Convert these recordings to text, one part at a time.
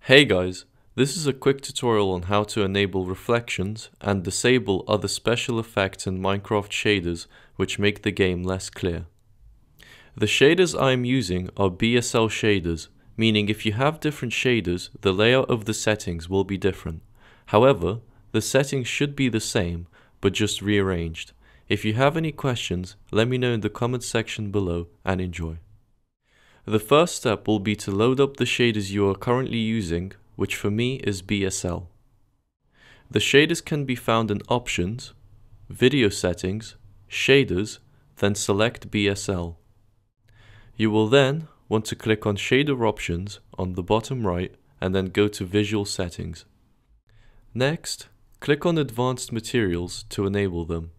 Hey guys, this is a quick tutorial on how to enable reflections and disable other special effects in Minecraft shaders which make the game less clear. The shaders I am using are BSL shaders, meaning if you have different shaders, the layout of the settings will be different. However, the settings should be the same, but just rearranged. If you have any questions, let me know in the comments section below and enjoy. The first step will be to load up the shaders you are currently using, which for me is BSL. The shaders can be found in Options, Video Settings, Shaders, then select BSL. You will then want to click on Shader Options on the bottom right and then go to Visual Settings. Next, click on Advanced Materials to enable them.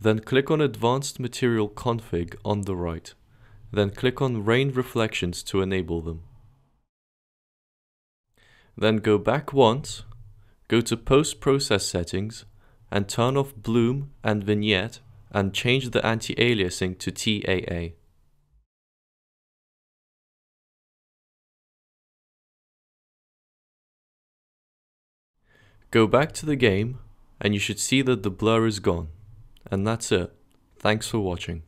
Then click on Advanced Material Config on the right. Then click on Rain Reflections to enable them. Then go back once, go to Post-Process Settings, and turn off Bloom and Vignette and change the anti-aliasing to TAA. Go back to the game and you should see that the blur is gone. And that's it. Thanks for watching.